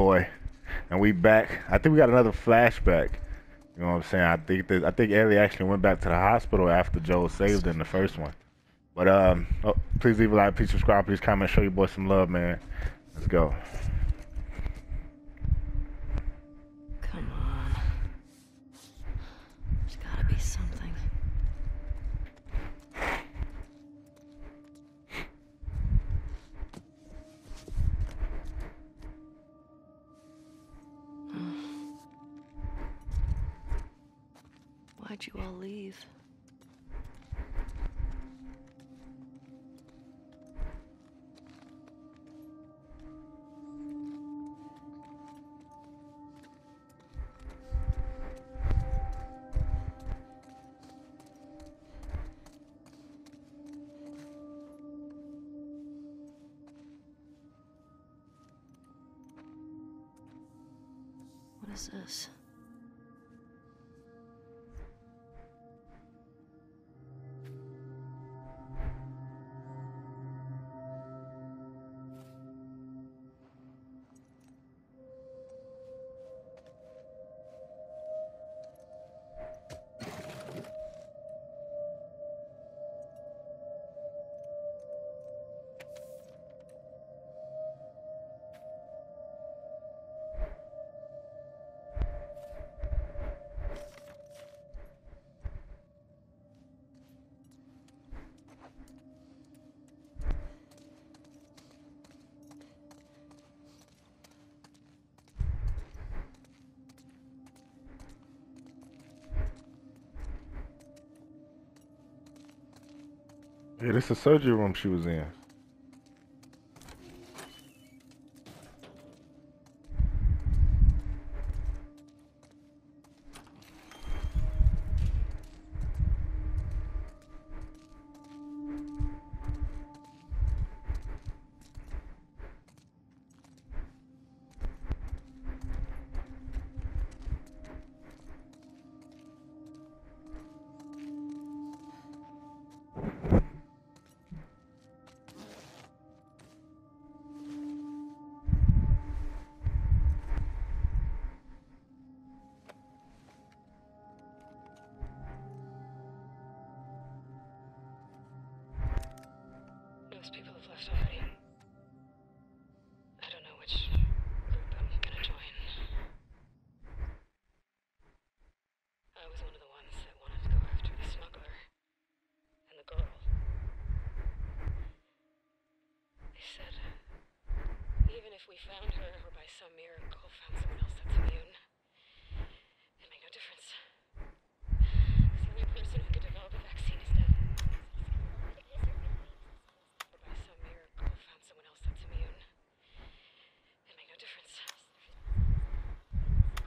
boy, and we back. I think we got another flashback. You know what I'm saying? I think that I think Ellie actually went back to the hospital after Joel saved in the first one. But um, oh, please leave a like, please subscribe, please comment, show your boy some love, man. Let's go. Why'd you all leave? What is this? Yeah, this is the surgery room she was in. We found her or by some miracle found someone else that's immune, it'd make no difference. 'Cause the only person who could develop a vaccine is dead. Or by some miracle found someone else that's immune. It'd make no difference.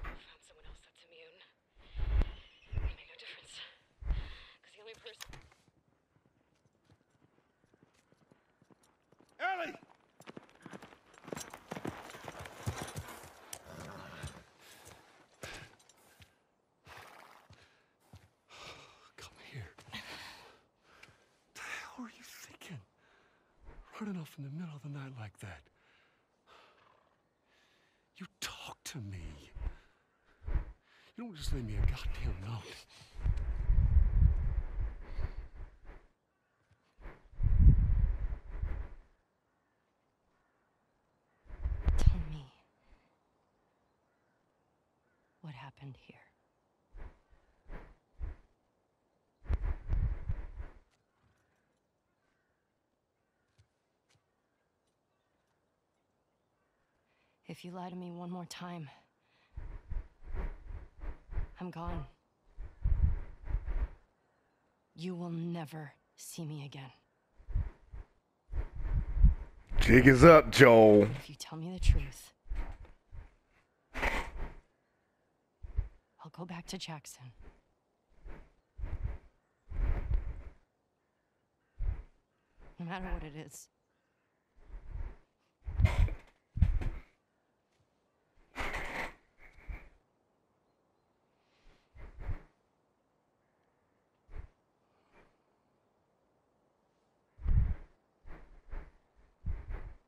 Or found someone else that's immune. It'd make no difference. Because the only person. Ellie! Come here. What the hell are you thinking? Running off in the middle of the night like that. You talk to me. You don't just leave me a goddamn note. Tell me. What happened here? If you lie to me one more time, I'm gone. You will never see me again. Jig is up, Joel. If you tell me the truth, I'll go back to Jackson. No matter what it is.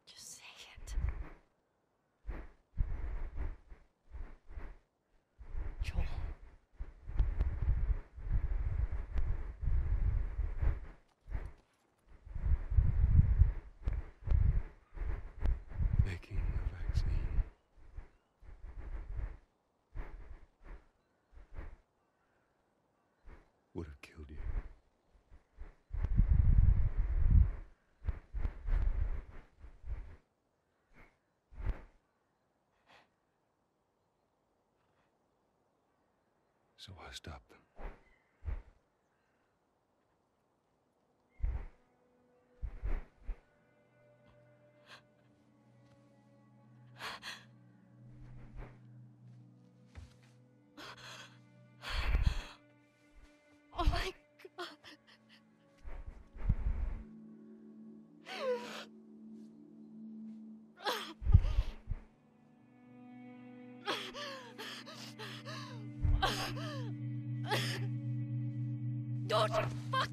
Just say it. So I stopped them.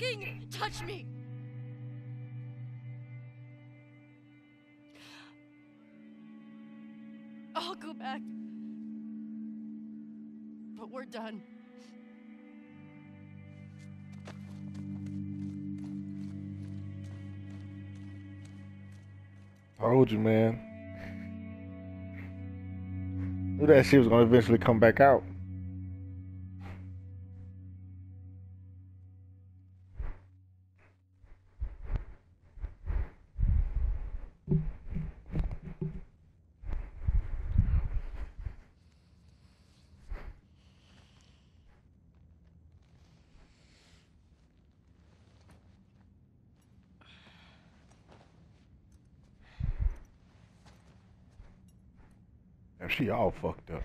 Fucking touch me! I'll go back. But we're done. Told you, man. Knew that shit was gonna eventually come back out. All fucked up.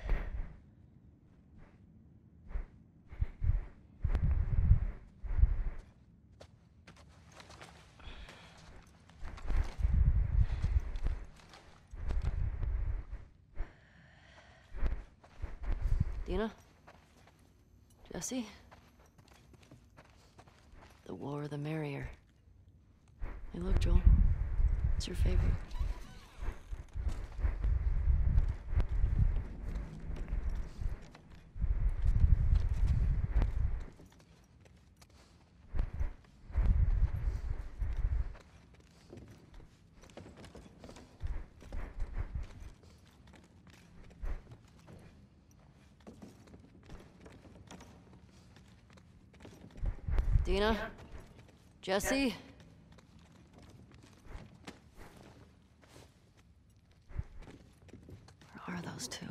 Dina? Jesse? The war, the merrier. Hey, look, Joel. It's your favorite. Dina? Jesse? Where are those two?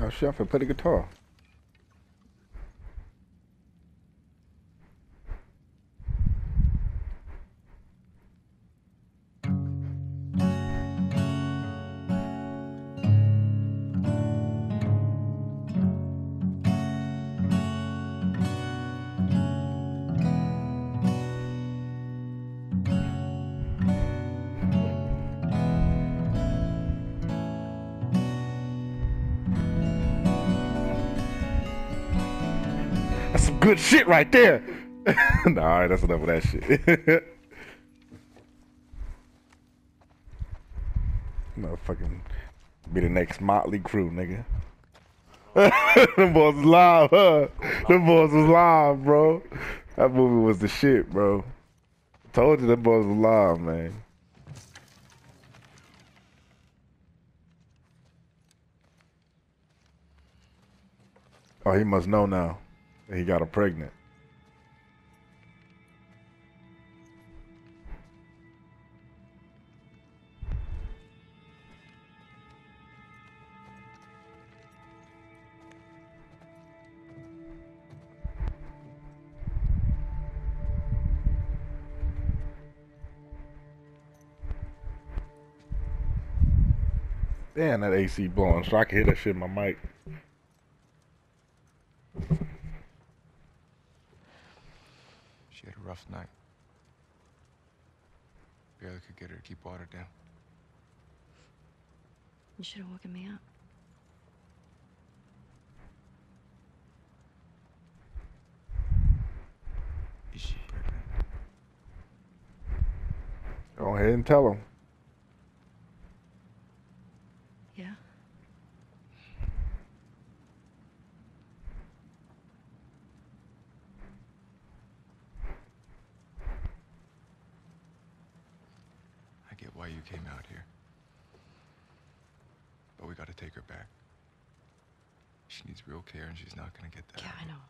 Oh, shit, I finna play the guitar. Good shit right there. nah, all right, that's enough of that shit. Motherfucking be the next Mötley Crüe, nigga. Them boys was live, huh? Them boys was live, bro. That movie was the shit, bro. Told you them boys was live, man. Oh, he must know now that he got her pregnant. Damn, that AC blowing, so I can hear that shit in my mic. She had a rough night. Barely could get her to keep water down. You should have woken me up. Is she pregnant? Go ahead and tell him. Yeah? I get why you came out here. But we gotta take her back. She care and she's not gonna get that. Yeah, I know.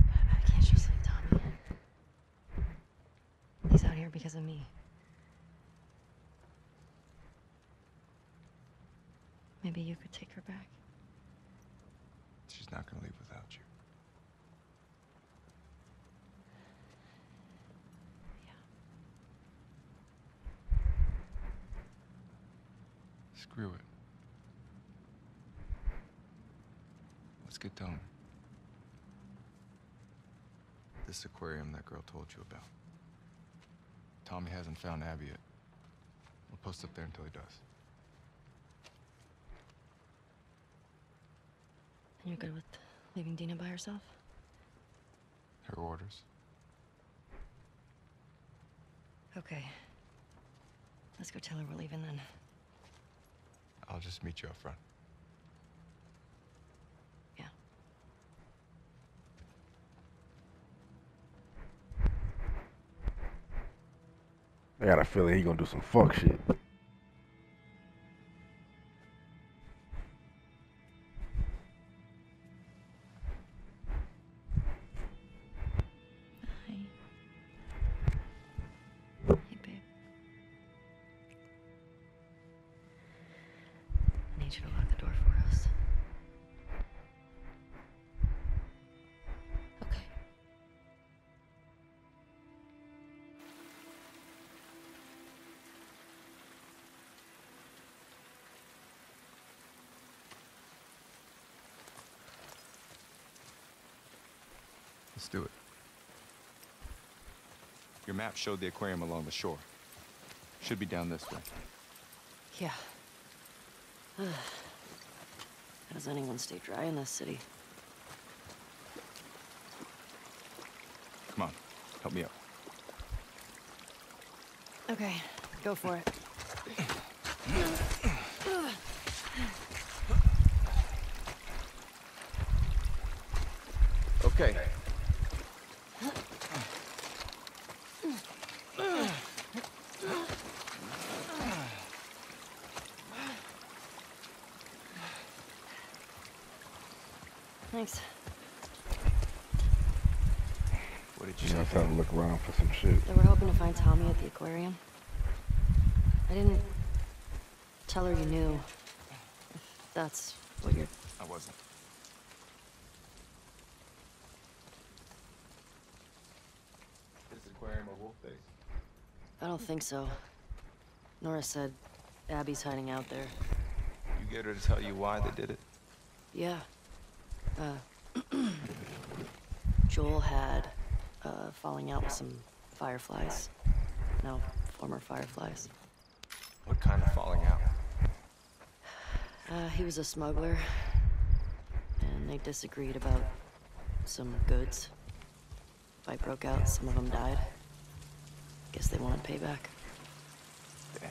I can't just leave Tommy. because of me. Maybe you could take her back. She's not gonna leave without you. Screw it. Let's get done. This aquarium that girl told you about. Tommy hasn't found Abby yet. We'll post up there until he does. And you're good with leaving Dina by herself? Her orders. Okay. Let's go tell her we're leaving then. I'll just meet you up front. Yeah. I got a feeling he gonna do some fuck shit. Let's do it. Your map showed the aquarium along the shore. Should be down this way. Yeah. How does anyone stay dry in this city? Come on, help me up. Okay, go for it. Okay. Thanks. What did you You know, say? time to look around for some shit. They were hoping to find Tommy at the aquarium. I didn't tell her you knew. If that's what you're. I wasn't. Is this aquarium a wolf face? I don't think so. Nora said Abby's hiding out there. You get her to tell you why they did it? Yeah. Uh, Joel had uh, falling out with some fireflies. No, former fireflies. What kind of falling out? Uh, he was a smuggler, and they disagreed about some goods. Fight broke out, some of them died. Guess they wanted payback. Damn.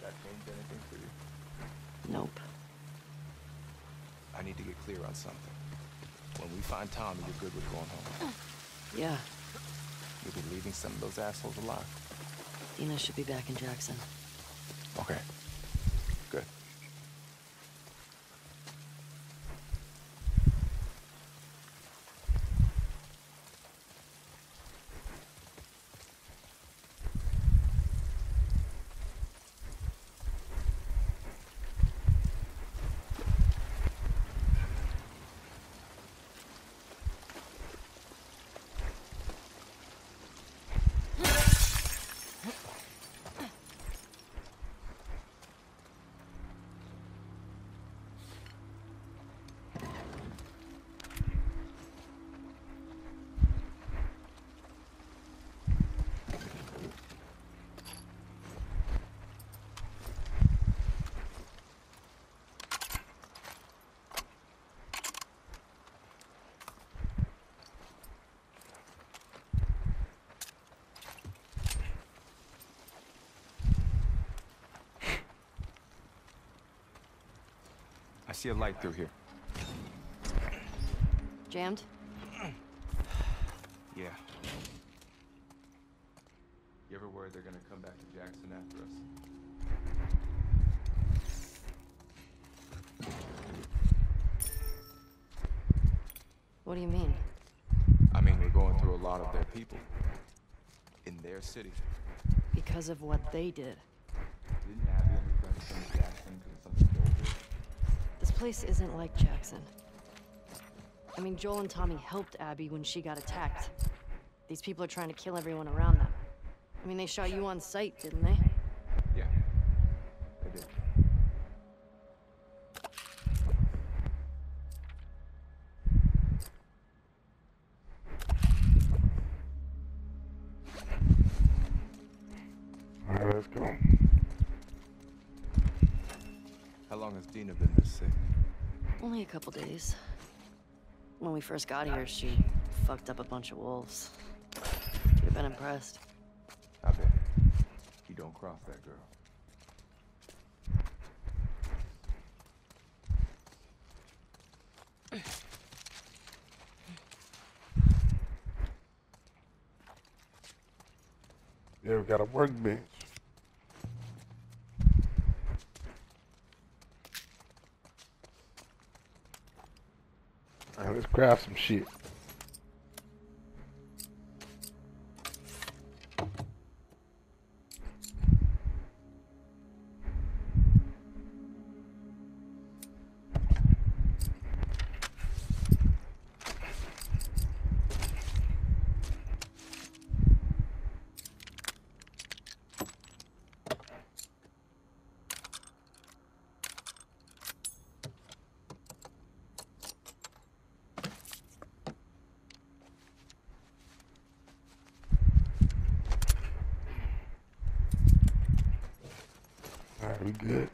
That changed anything for you? Nope. I need to get clear on something. When we find Tommy, you're good with going home. Yeah, You'll be leaving some of those assholes alive. Dina should be back in Jackson. Okay. Good. I see a light through here. Jammed? Yeah. You ever worried they're gonna come back to Jackson after us? What do you mean? I mean, we're going through a lot of their people. In their city. Because of what they did. Didn't Abby and her friends come to Jackson because of something Joel did? This place isn't like Jackson. I mean, Joel and Tommy helped Abby when she got attacked. These people are trying to kill everyone around them. I mean, they shot you on sight, didn't they? Only a couple days. When we first got here, she fucked up a bunch of wolves. You'd have been impressed. I bet. You don't cross that girl. Yeah, we got a workbench. Let's craft some shit. Good.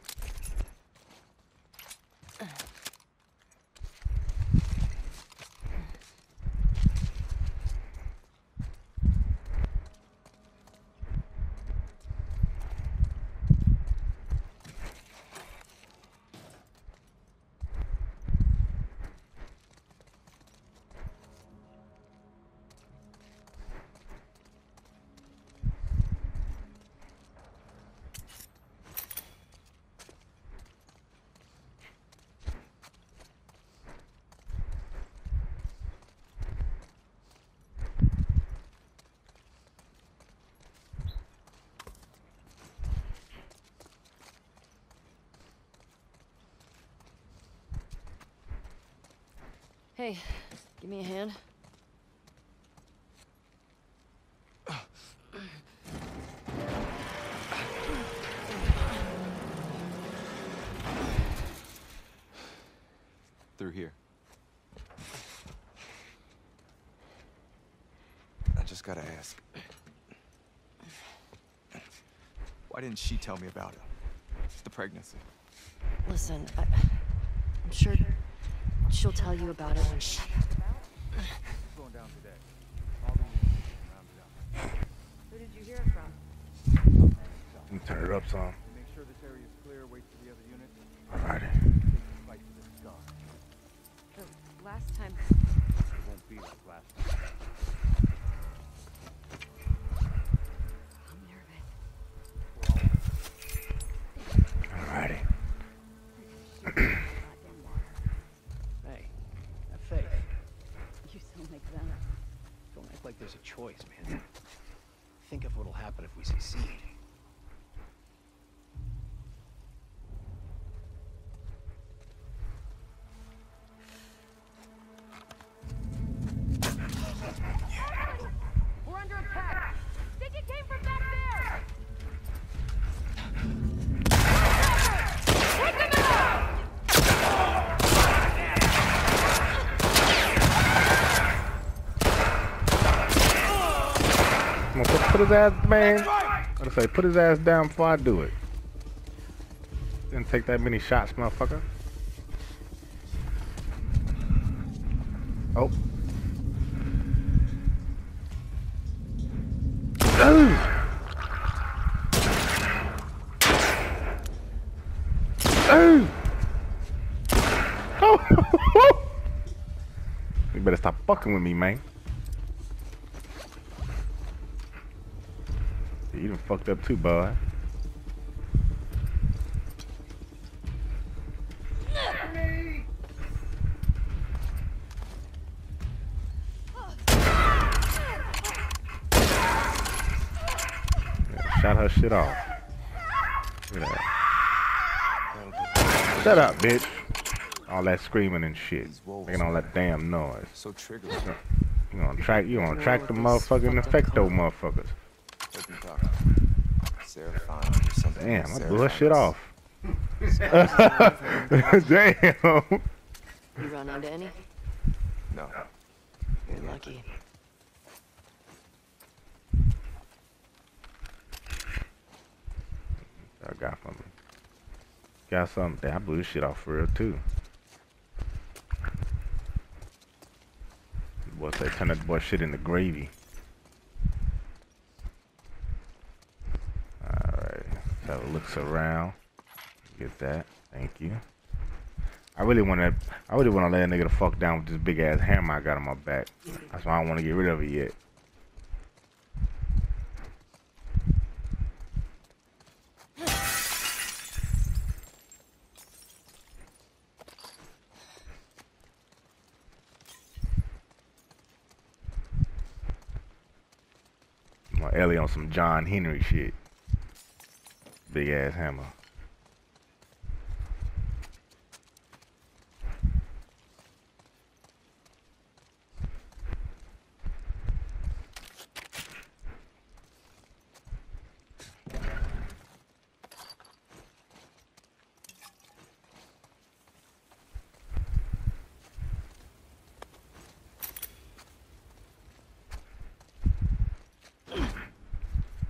Hey, give me a hand. Through here. I just gotta ask. Why didn't she tell me about it? The pregnancy. Listen, I, I'm sure she'll tell you about it when she. Going down today. All the rounded up. Who did you hear it from? Let me turn it up some. Make sure this area is clear. Wait for the other units. All righty. Take the fight to the scar. The last time. It won't be like last time. I'm nervous. All righty. Hey, have faith. You sound like that. Don't act like there's a man. Think of what'll happen if we succeed. His ass, man. I say? Put his ass down before I do it. Didn't take that many shots, motherfucker. Oh. Ooh. Ooh. Oh. you better stop fucking with me, man. You done fucked up too, bud. Shut her shit off. Look at that. Shut up, bitch. All that screaming and shit. Making all that damn noise. So triggered. You gonna track you gonna track the motherfucking infecto motherfuckers. Damn, I Sarah blew her found shit off. Damn. You run into any? No. You're lucky. I got from me. Got something. Damn, I blew shit off for real too. Boy say turn that boy shit in the gravy. Alright. It looks around. Get that. Thank you. I really wanna I really wanna let a nigga the fuck down with this big ass hammer I got on my back. That's why I don't wanna get rid of it yet. Ellie on some John Henry shit. Big ass hammer.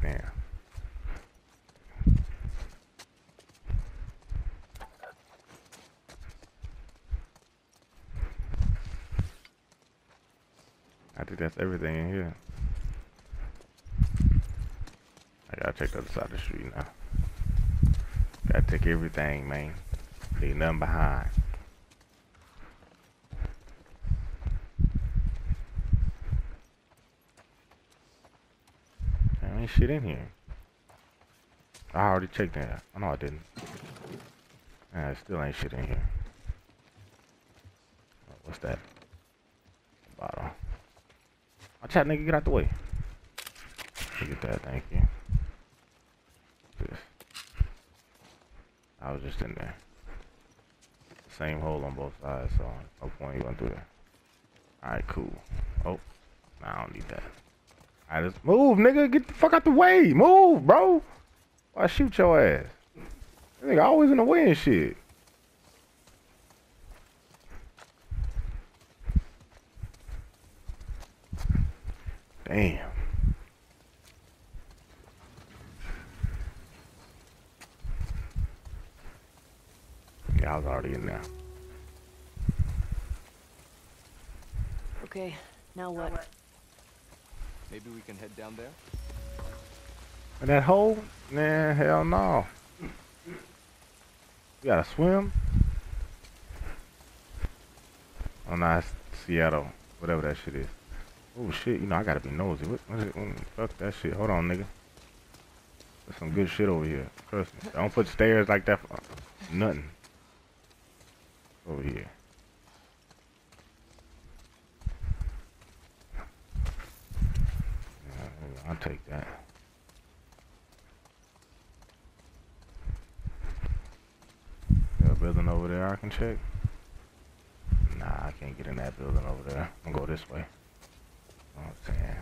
Damn. I think that's everything in here. I gotta check the other side of the street now. Gotta take everything, man. Leave nothing behind. There ain't shit in here. I already checked that. I know I didn't. Ah, still ain't shit in here. Oh, What's that? Nigga. Get out the way. Look at that. Thank you. I was just in there. Same hole on both sides, so no point you going through there. Alright, cool. Oh, nah, I don't need that. I just move, nigga. Get the fuck out the way. Move, bro. Why shoot your ass? Nigga always in the way and shit. Damn. Yeah, I was already in there. Okay, now what? Maybe we can head down there? And that hole? Nah, hell no. You gotta swim? Oh, nah, Seattle. Whatever that shit is. Oh, shit. You know, I gotta be nosy. What, what is it? Mm, fuck that shit. Hold on, nigga. There's some good shit over here. Trust me. Don't put stairs like that for nothing. Over here. I'll take that. Got a building over there I can check? Nah, I can't get in that building over there. I'm gonna go this way. You what I'm saying?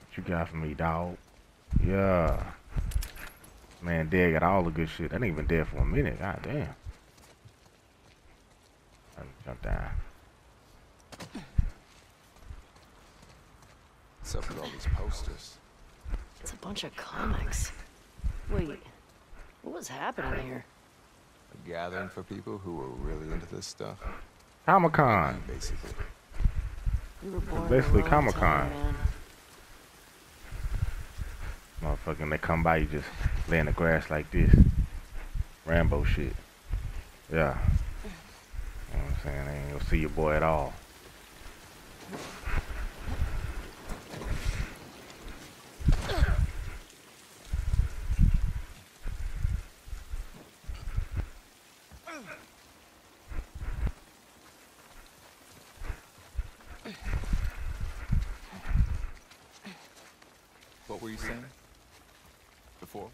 What you got for me, dog? Yeah. Man, dead got all the good shit. That ain't been dead for a minute. God damn. Let me jump down. What's up with all these posters? It's a bunch of comics. Wait, what was happening here? A gathering for people who were really into this stuff? Comic Con. Basically. You Basically in the wrong Comic-Con. time. Motherfucking, they come by you just lay in the grass like this. Rambo shit. Yeah. You know what I'm saying? They ain't gonna see your boy at all. What were you saying? Before?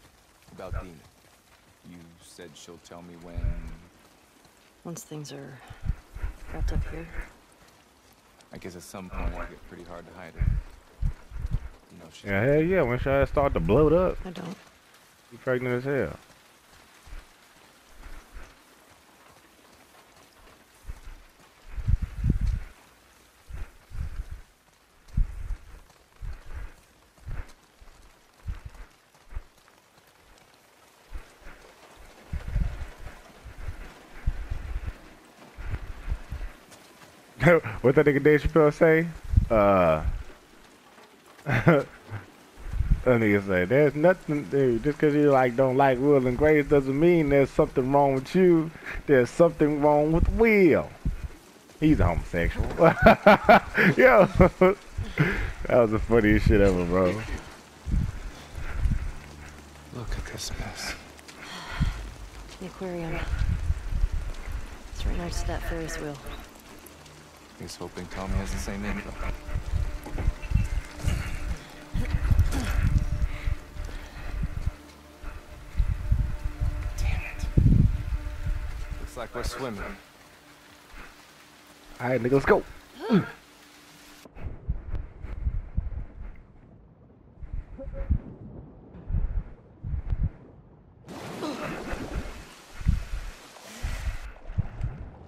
About Dina. You said she'll tell me when... Once things are wrapped up here. I guess at some point it'll get pretty hard to hide it. You know, she's... Yeah, hell yeah. When she ass start to bloat up, I don't. she pregnant as hell. What that nigga Dave Chappelle say? Uh, that nigga say, there's nothing, dude, just because you like don't like Will and Grace doesn't mean there's something wrong with you. There's something wrong with Will. He's a homosexual. Yo, that was the funniest shit ever, bro. Look at this mess. The aquarium. It's right next to that Ferris wheel. He's hoping Tommy has the same info. Damn it. Looks like we're swimming. All right, nigga, let's go.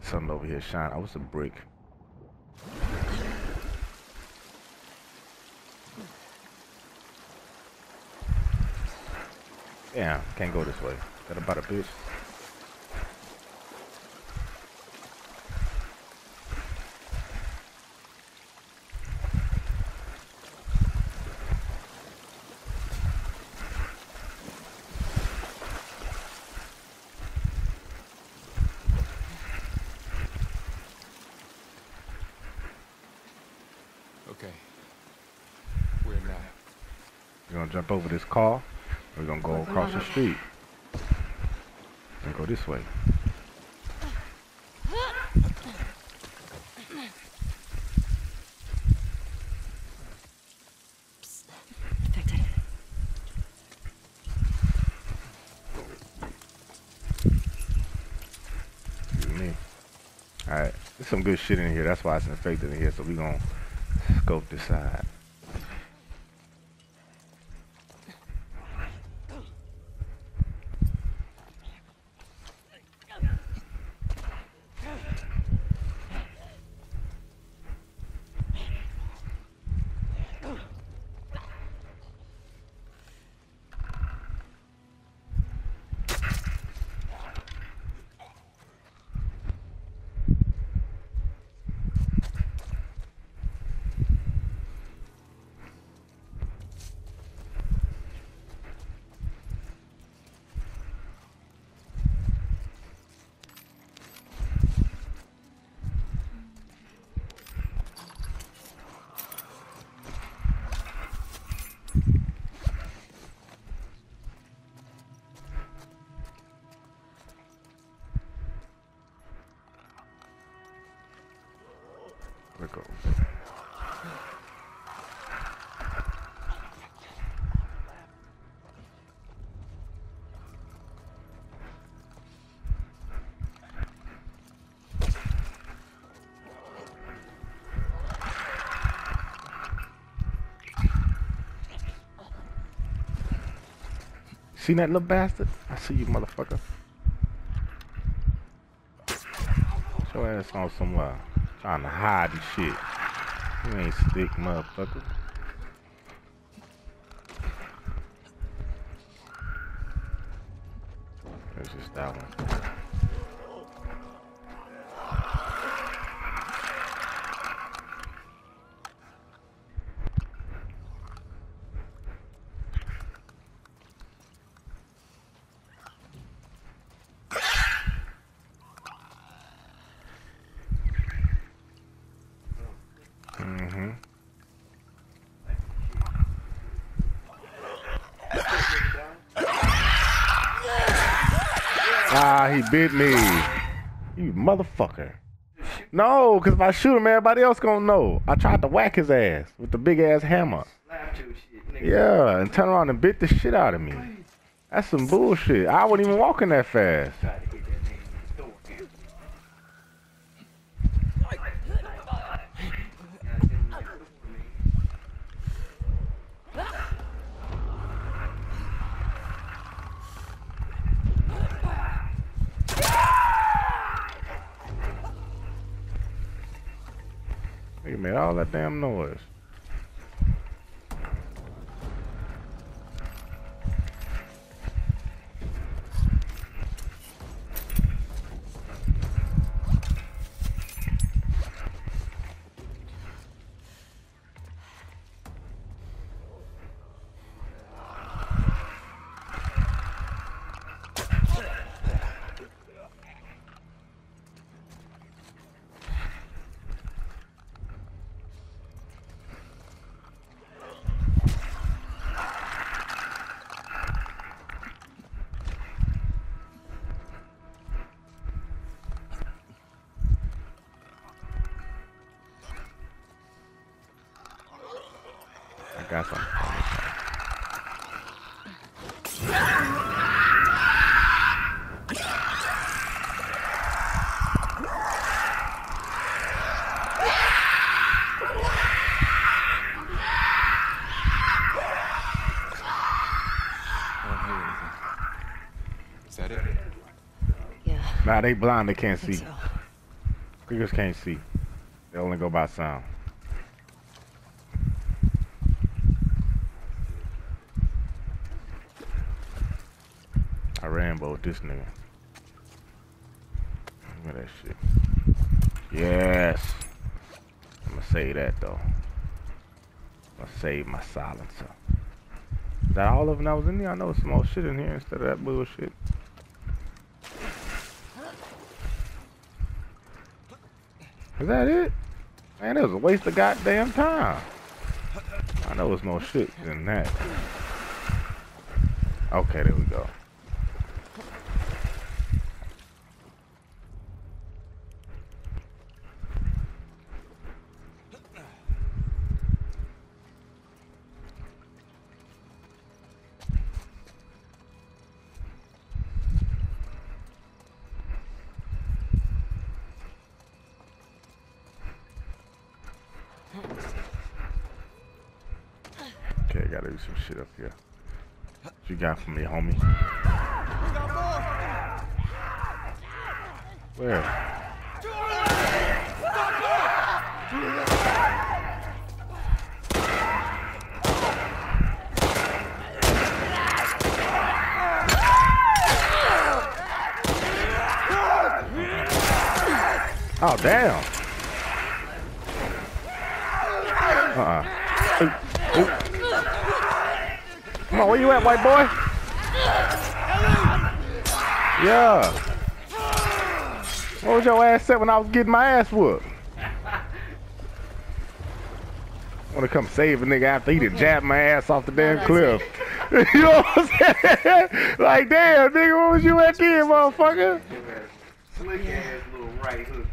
Something over here shine. I was a brick. Yeah, can't go this way. Got about a bitch. Okay. Where now? We're gonna uh, jump over this car. Street. And go this way. Alright. There's some good shit in here. That's why it's infected in here. So we gonna scope this side. See that little bastard? I see you, motherfucker. Get your ass on somewhere. Trying to hide and shit. You ain't stick, motherfucker. There's just that one. He bit me. You motherfucker. No, because if I shoot him, everybody else gonna know. I tried to whack his ass with the big ass hammer. Yeah, and turn around and bit the shit out of me. That's some bullshit. I wasn't even walking that fast. Nigga made all that damn noise. It? Yeah, Nah, they blind. They can't see. so. Clickers can't see. They only go by sound. I Rambo this nigga. Look at that shit. Yes. I'm gonna say that though. I'm gonna save my silencer. Is that all of them that was in there? I know some more shit in here instead of that bullshit. Is that it? Man, it was a waste of goddamn time. I know it's more shit than that. Okay, there we go. Okay, gotta do some shit up here. What you got for me, homie? Where? Oh, damn. Come on, where you at, white boy? Yeah. What was your ass at when I was getting my ass whooped? Wanna come save a nigga after he done jabbed my ass off the damn cliff. you know what I'm saying? like, damn, nigga, what was you at then, motherfucker? Slick ass little right hook.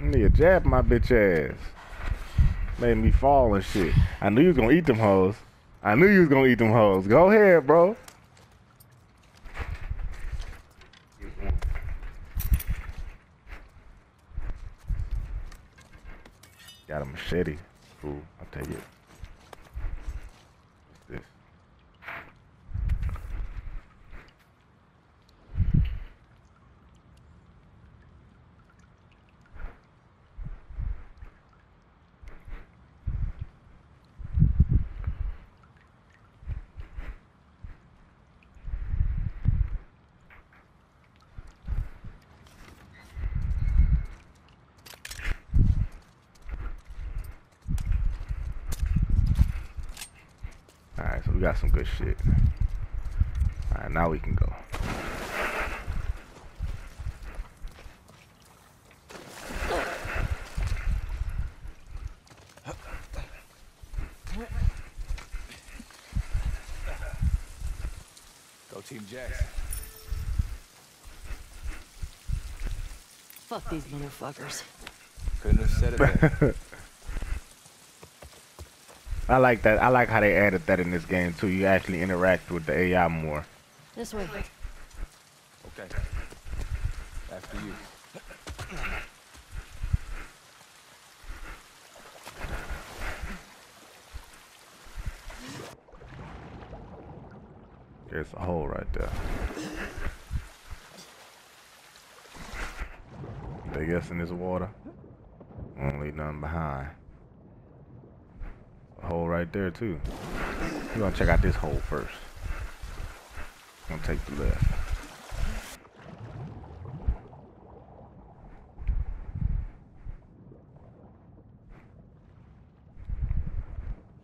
Nigga jabbed my bitch ass. Made me fall and shit. I knew you was gonna eat them hoes. I knew you was gonna eat them hoes. Go ahead, bro. Got a machete. Cool. I'll take it. Good shit. Alright, now we can go. Go Team Jackson. Fuck these motherfuckers. Couldn't have said it better. I like that. I like how they added that in this game too. You actually interact with the AI more. This way. Okay. After you. There's a hole right there. They guess in this water. Won't leave nothing behind. Hole right there too. We're gonna check out this hole first. I'm Gonna take the left.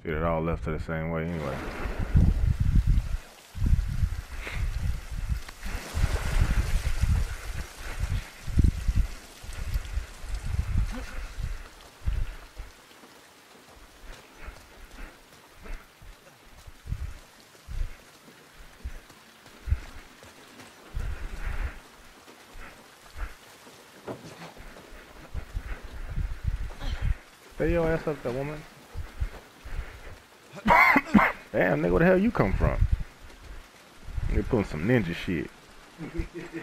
Shit, it all left to the same way anyway. Your ass up there, woman. Damn, nigga, where the hell you come from? They pulling some ninja shit.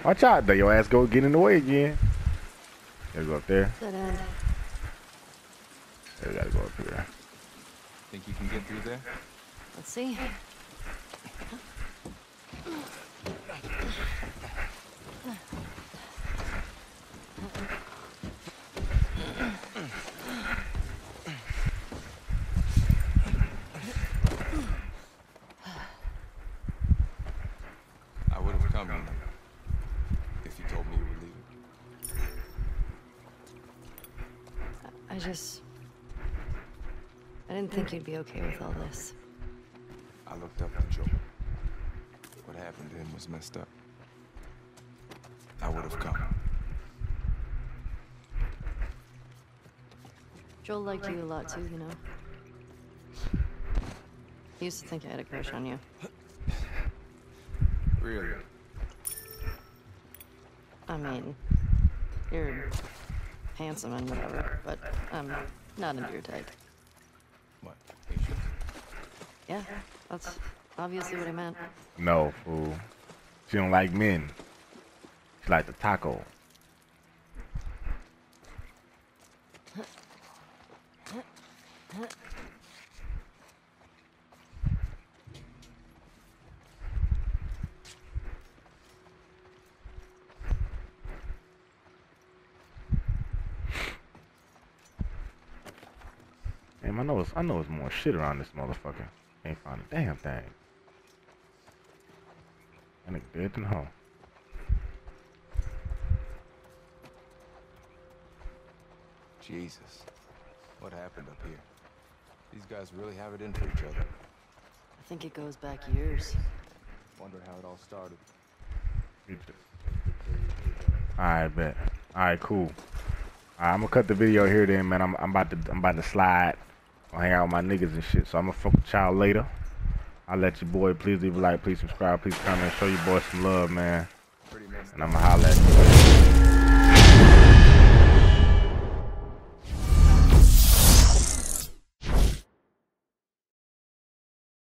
Watch out, there your ass go get in the way again. Gotta go up there. Dead end. They gotta go up here. Think you can get through there? Let's see. think you'd be okay with all this. I looked up to Joel. What happened to him was messed up. I would have come. Joel liked you a lot too, you know. He used to think I had a crush on you. Really? I mean, you're handsome and whatever, but I'm not into your type. What? Asian? Yeah, that's obviously what I meant. No, fool. She don't like men. She like the taco. Damn, I know it's I know it's more shit around this motherfucker. Can't find a damn thing. And it dead than home. Jesus. What happened up here? These guys really have it in for each other. I think it goes back years. Wonder how it all started. Alright, bet. Alright, cool. Alright, I'm gonna cut the video here then, man. I'm, I'm about to I'm about to slide. I'll hang out with my niggas and shit. So I'm gonna fuck with y'all later. I'll let you boy please leave a like, please subscribe, please comment, show your boy some love, man. And I'ma holla at you.